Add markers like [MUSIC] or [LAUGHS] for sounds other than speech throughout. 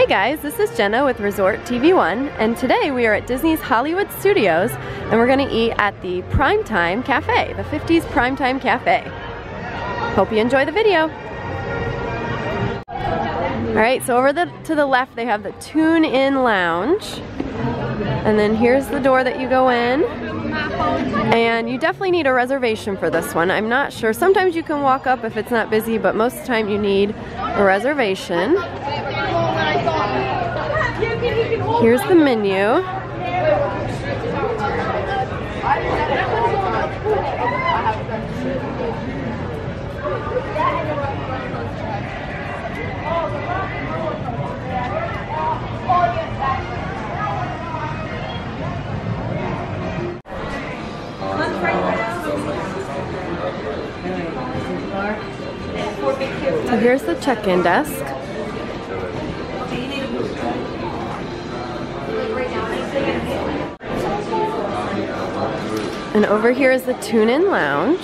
Hey guys, this is Jenna with Resort TV One, and today we are at Disney's Hollywood Studios, and we're gonna eat at the Primetime Cafe, the 50s Primetime Cafe. Hope you enjoy the video. All right, so over the, to the left they have the Tune In Lounge, and then here's the door that you go in. And you definitely need a reservation for this one. I'm not sure. Sometimes you can walk up if it's not busy, but most of the time you need a reservation. Here's the menu. Here's the check-in desk. And over here is the tune-in lounge.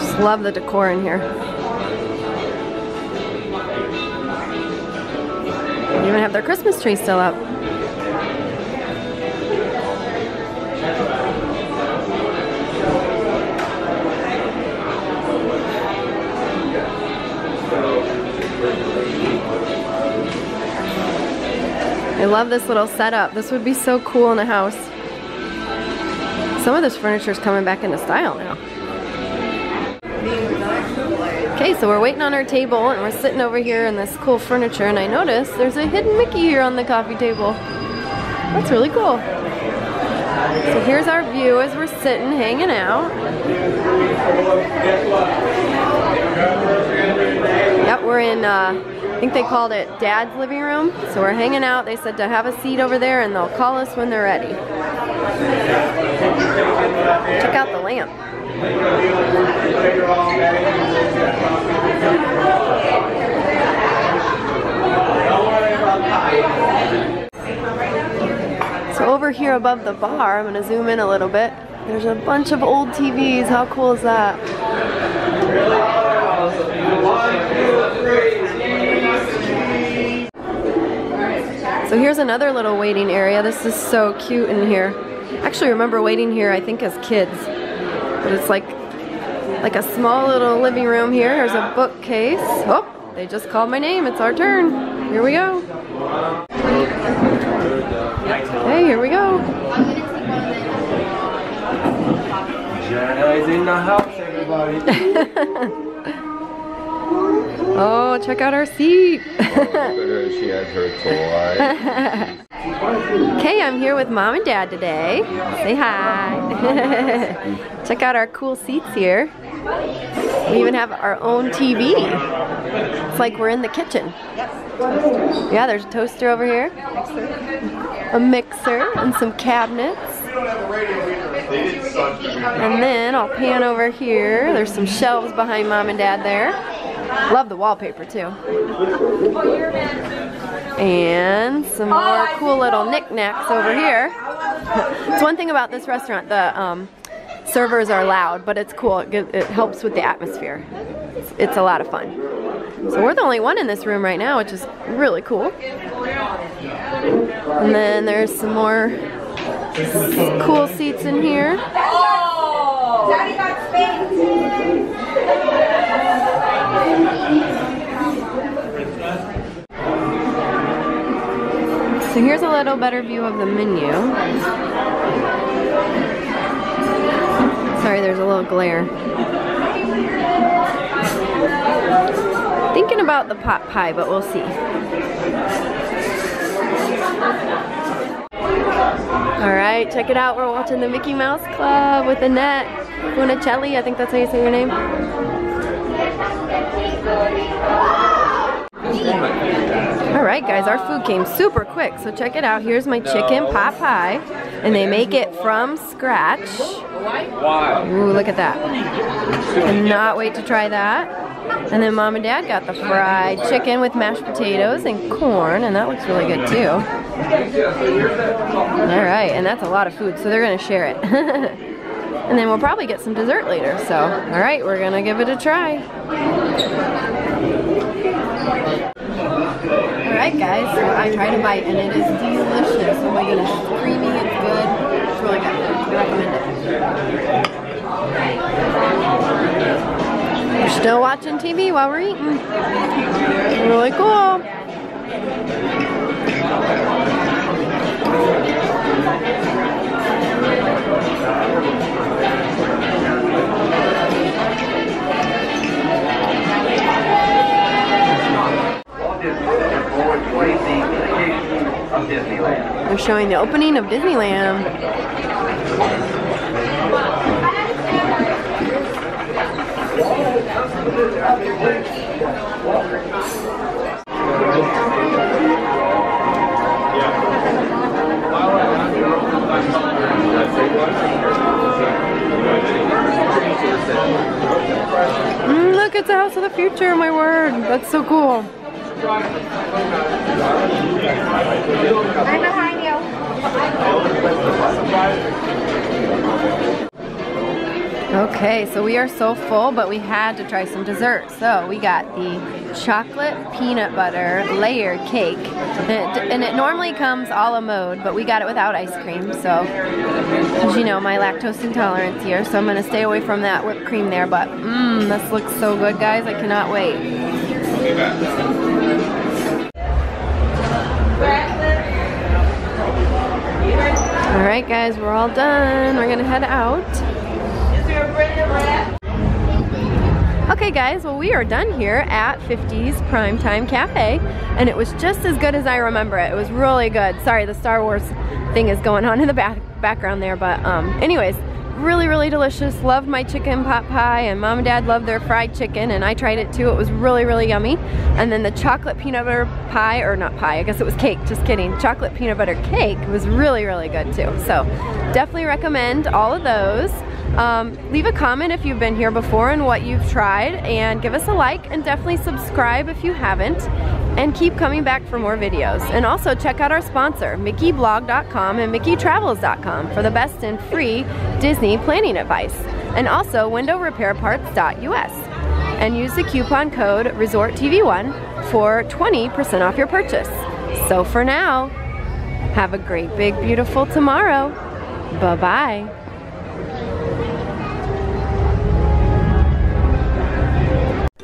Just love the decor in here. They even have their Christmas tree still up. I love this little setup. This would be so cool in a house. Some of this furniture is coming back into style now. Okay, so we're waiting on our table and we're sitting over here in this cool furniture and I noticed there's a hidden Mickey here on the coffee table. That's really cool. So here's our view as we're sitting, hanging out. Yep, we're in, uh, think they called it Dad's living room. So we're hanging out. They said to have a seat over there and they'll call us when they're ready. Check out the lamp. So over here above the bar, I'm gonna zoom in a little bit. There's a bunch of old TVs. How cool is that? So here's another little waiting area. This is so cute in here. I actually remember waiting here, I think as kids. But it's like like a small little living room here. There's a bookcase. Oh, they just called my name. It's our turn. Here we go. Hey, here we go. Jenna is in the house, everybody. [LAUGHS] oh, check out our seat. [LAUGHS] Oh, she has her toy. [LAUGHS] Okay, I'm here with mom and dad today. Say hi. [LAUGHS] Check out our cool seats here. We even have our own TV. It's like we're in the kitchen. Yeah, there's a toaster over here, a mixer, and some cabinets. And then I'll pan over here. There's some shelves behind mom and dad there. Love the wallpaper too. And some more cool little knickknacks over here. it's one thing about this restaurant, the um, servers are loud, but it's cool. It, it helps with the atmosphere. It's, it's, a lot of fun. So we're the only one in this room right now, which is really cool. And then there's some more cool seats in here. Oh, So here's a little better view of the menu. Sorry, there's a little glare. Thinking about the pot pie, but we'll see. All right, check it out. We're watching the Mickey Mouse Club with Annette Funicello. I think that's how you say your name. Guys, our food came super quick, so check it out. Here's my chicken pot pie, and they make it from scratch. Wow. Ooh, look at that. Cannot wait to try that. And then mom and dad got the fried chicken with mashed potatoes and corn, and that looks really good too. All right, and that's a lot of food, so they're gonna share it. [LAUGHS] And then we'll probably get some dessert later. So, all right, we're gonna give it a try. All right, guys, so I tried a bite and it is delicious. Oh my goodness, it's creamy, it's good. It's really good. I recommend it. We're still watching TV while we're eating. Really cool. They're showing the opening of Disneyland. Mm, look, it's a house of the future, my word. That's so cool. I'm behind you. Okay, so we are so full, but we had to try some dessert. So we got the chocolate peanut butter layer cake. And it, and it normally comes a la mode, but we got it without ice cream. So, as you know, my lactose intolerance here, so I'm gonna stay away from that whipped cream there. But mmm, this looks so good, guys. I cannot wait. All right, guys, we're all done. We're gonna head out. Okay guys, well we are done here at 50's Primetime Cafe and it was just as good as I remember it. It was really good. Sorry, the Star Wars thing is going on in the back background there, but um, anyways, really, really delicious. Loved my chicken pot pie and mom and dad loved their fried chicken and I tried it too. It was really, really yummy. And then the chocolate peanut butter pie, or not pie, I guess it was cake, just kidding. Chocolate peanut butter cake was really, really good too. So definitely recommend all of those. Um, leave a comment if you've been here before and what you've tried and give us a like and definitely subscribe if you haven't and keep coming back for more videos. And also check out our sponsor, MickeyBlog.com and MickeyTravels.com for the best in free Disney planning advice. And also WindowRepairParts.us and use the coupon code ResortTV1 for 20% off your purchase. So for now, have a great, big, beautiful tomorrow. Bye-bye.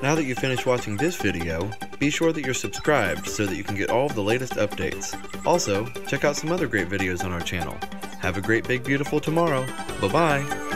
Now that you've finished watching this video, be sure that you're subscribed so that you can get all of the latest updates. Also, check out some other great videos on our channel. Have a great big beautiful tomorrow. Bye bye!